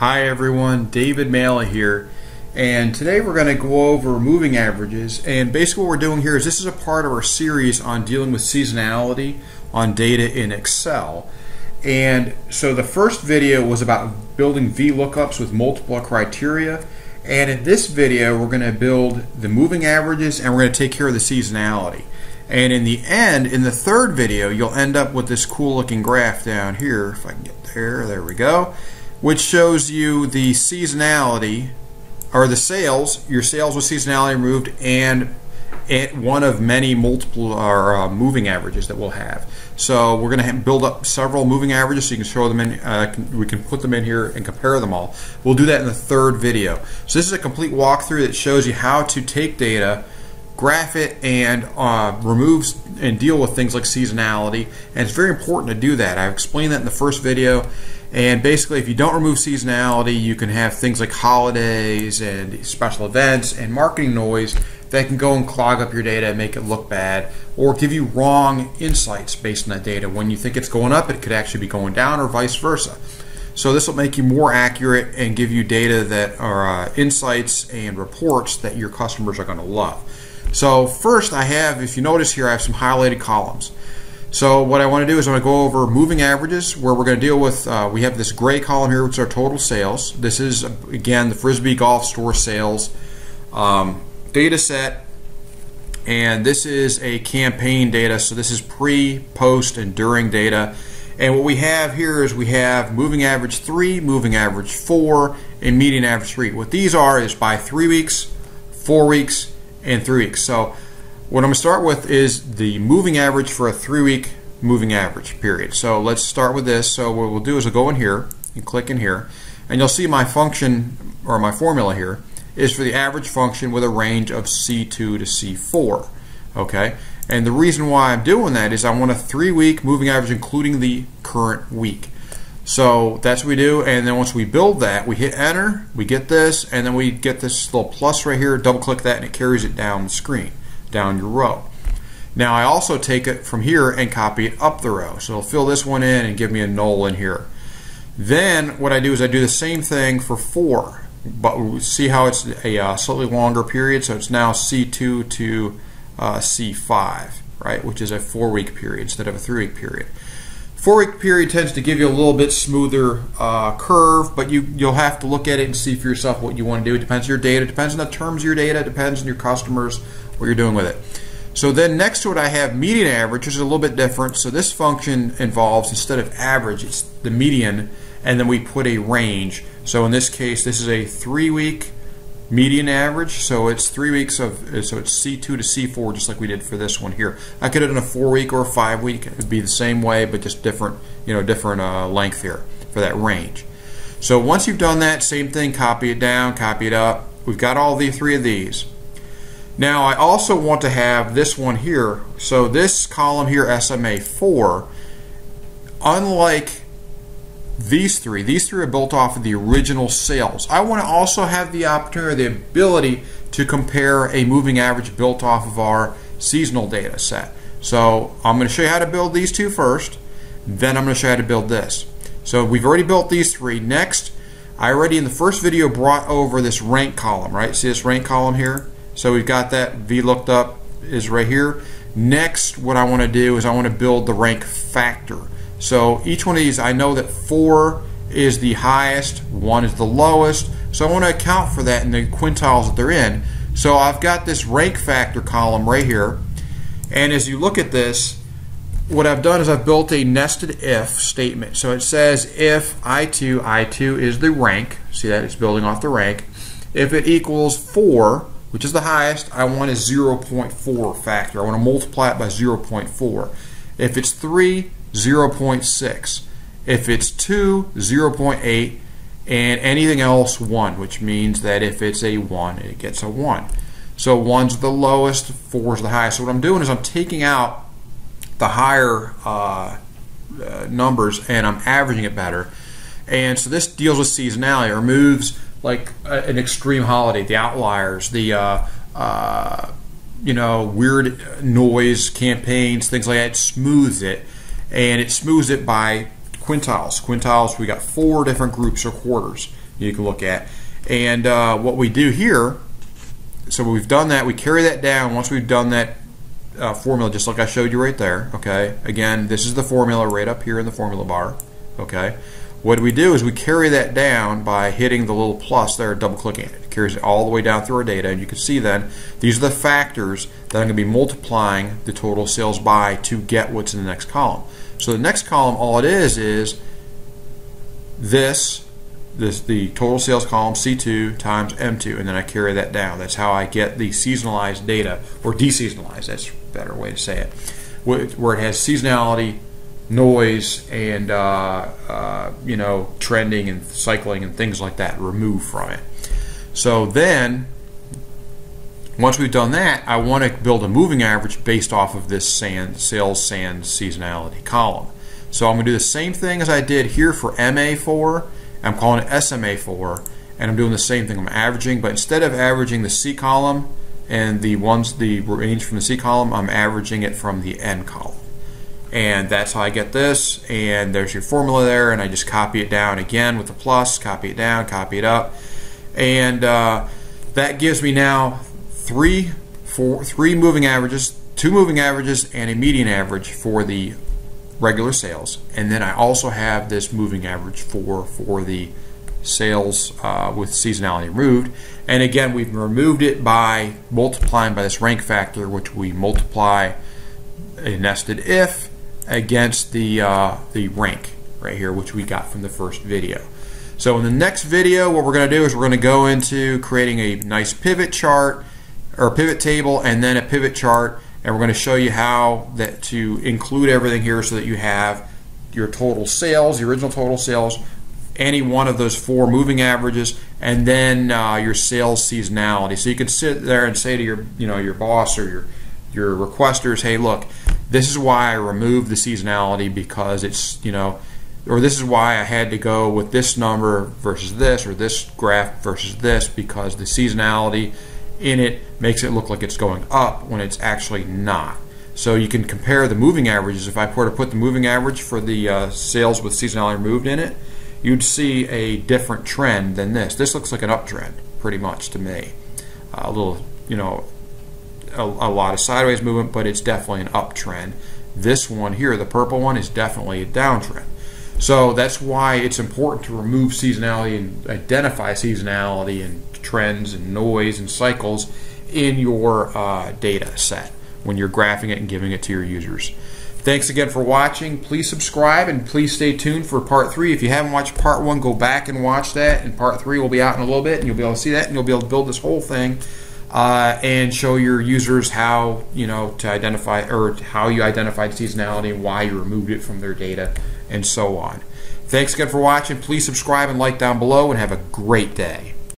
Hi everyone, David Mala here, and today we're going to go over moving averages. And basically, what we're doing here is this is a part of our series on dealing with seasonality on data in Excel. And so the first video was about building VLOOKUPs with multiple criteria. And in this video, we're going to build the moving averages and we're going to take care of the seasonality. And in the end, in the third video, you'll end up with this cool looking graph down here. If I can get there, there we go which shows you the seasonality or the sales, your sales with seasonality removed, and one of many multiple or uh, moving averages that we'll have. So we're going to build up several moving averages so you can show them in, uh, we can put them in here and compare them all. We'll do that in the third video. So this is a complete walkthrough that shows you how to take data, graph it, and uh, remove and deal with things like seasonality. And it's very important to do that. I explained that in the first video. And basically, if you don't remove seasonality, you can have things like holidays and special events and marketing noise that can go and clog up your data and make it look bad or give you wrong insights based on that data. When you think it's going up, it could actually be going down or vice versa. So this will make you more accurate and give you data that are uh, insights and reports that your customers are going to love. So first I have, if you notice here, I have some highlighted columns. So what I want to do is I'm going to go over moving averages where we're going to deal with, uh, we have this gray column here which is our total sales. This is again the Frisbee Golf Store sales um, data set and this is a campaign data so this is pre, post, and during data and what we have here is we have moving average 3, moving average 4, and median average 3. What these are is by 3 weeks, 4 weeks, and 3 weeks. So what I'm going to start with is the moving average for a three week moving average period. So let's start with this. So what we'll do is we'll go in here and click in here and you'll see my function or my formula here is for the average function with a range of C2 to C4. Okay, and the reason why I'm doing that is I want a three week moving average including the current week. So that's what we do, and then once we build that, we hit enter, we get this, and then we get this little plus right here, double click that, and it carries it down the screen down your row. Now I also take it from here and copy it up the row. So it'll fill this one in and give me a null in here. Then what I do is I do the same thing for 4. But see how it's a uh, slightly longer period. So it's now C2 to uh, C5, right? Which is a 4-week period instead of a 3-week period. Four-week period tends to give you a little bit smoother uh, curve, but you, you'll have to look at it and see for yourself what you want to do. It depends on your data, it depends on the terms of your data, it depends on your customers, what you're doing with it. So then next to it I have median average, which is a little bit different. So this function involves, instead of average, it's the median, and then we put a range. So in this case, this is a three-week median average. So it's three weeks of, so it's C2 to C4, just like we did for this one here. I could have done a four-week or a five-week. It would be the same way, but just different, you know, different uh, length here for that range. So once you've done that, same thing, copy it down, copy it up. We've got all the three of these. Now I also want to have this one here. So this column here, SMA 4, unlike these three, these three are built off of the original sales. I want to also have the opportunity, the ability to compare a moving average built off of our seasonal data set. So I'm going to show you how to build these two first, then I'm going to show you how to build this. So we've already built these three. Next, I already in the first video brought over this rank column, right? See this rank column here? So we've got that VLOOKUP is right here. Next, what I want to do is I want to build the rank factor. So each one of these, I know that 4 is the highest, 1 is the lowest. So I want to account for that in the quintiles that they're in. So I've got this rank factor column right here. And as you look at this, what I've done is I've built a nested if statement. So it says if I2, I2 is the rank, see that it's building off the rank. If it equals 4, which is the highest, I want a 0.4 factor. I want to multiply it by 0.4. If it's 3, 0.6. If it's 2, 0.8. And anything else, 1, which means that if it's a 1, it gets a 1. So 1's the lowest, 4's the highest. So what I'm doing is I'm taking out the higher uh, uh, numbers and I'm averaging it better. And so this deals with seasonality. It removes like an extreme holiday, the outliers, the uh, uh, you know weird noise campaigns, things like that. It smooths it, and it smooths it by quintiles. Quintiles, we got four different groups or quarters. you can look at. And uh, what we do here, so we've done that, we carry that down. Once we've done that uh, formula, just like I showed you right there, okay? Again, this is the formula right up here in the formula bar, okay? What we do is we carry that down by hitting the little plus there, double clicking it. Carries it all the way down through our data, and you can see then these are the factors that I'm going to be multiplying the total sales by to get what's in the next column. So the next column, all it is is this, this the total sales column C2 times M2, and then I carry that down. That's how I get the seasonalized data, or deseasonalized. That's a better way to say it, where it has seasonality noise and uh, uh, you know trending and cycling and things like that removed from it. So then, once we've done that, I want to build a moving average based off of this sand sales sand seasonality column. So I'm going to do the same thing as I did here for MA4. I'm calling it SMA4, and I'm doing the same thing. I'm averaging, but instead of averaging the C column and the ones the range from the C column, I'm averaging it from the N column and that's how I get this and there's your formula there and I just copy it down again with the plus copy it down copy it up and uh, that gives me now three four three moving averages two moving averages and a median average for the regular sales and then I also have this moving average for for the sales uh, with seasonality removed and again we've removed it by multiplying by this rank factor which we multiply a nested if against the, uh, the rank right here, which we got from the first video. So in the next video, what we're going to do is we're going to go into creating a nice pivot chart or pivot table and then a pivot chart and we're going to show you how that to include everything here so that you have your total sales, the original total sales, any one of those four moving averages, and then uh, your sales seasonality. So you can sit there and say to your you know your boss or your your requesters, hey, look, this is why I removed the seasonality because it's, you know, or this is why I had to go with this number versus this or this graph versus this because the seasonality in it makes it look like it's going up when it's actually not. So you can compare the moving averages. If I were to put the moving average for the uh, sales with seasonality removed in it, you'd see a different trend than this. This looks like an uptrend, pretty much to me. Uh, a little, you know, a, a lot of sideways movement, but it's definitely an uptrend. This one here, the purple one, is definitely a downtrend. So that's why it's important to remove seasonality and identify seasonality and trends and noise and cycles in your uh, data set when you're graphing it and giving it to your users. Thanks again for watching. Please subscribe and please stay tuned for part three. If you haven't watched part one, go back and watch that. And part three will be out in a little bit, and you'll be able to see that, and you'll be able to build this whole thing uh, and show your users how you know to identify or how you identified seasonality and why you removed it from their data and so on. Thanks again for watching. Please subscribe and like down below and have a great day.